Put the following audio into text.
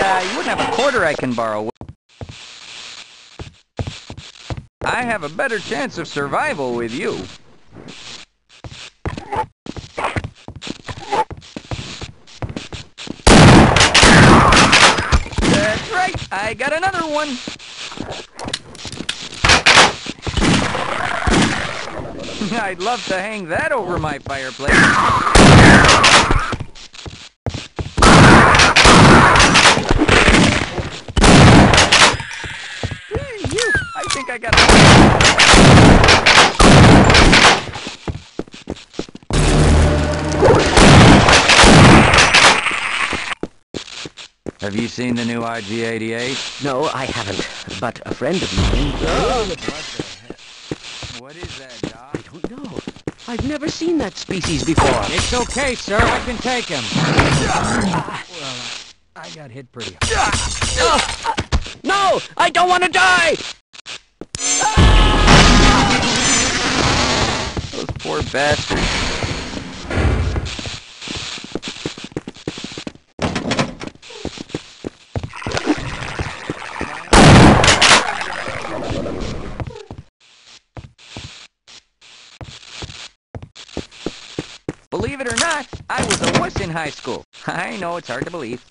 uh, you wouldn't have a quarter I can borrow. I have a better chance of survival with you. That's right, I got another one. I'd love to hang that over my fireplace. Hey, you! I think I got. Have you seen the new IG-88? No, I haven't. But a friend of mine... Oh, what is that, Doc? I don't know. I've never seen that species before. It's okay, sir. I can take him. well, I got hit pretty hard. No! I don't want to die! Bastards. Believe it or not, I was a wuss in high school. I know it's hard to believe.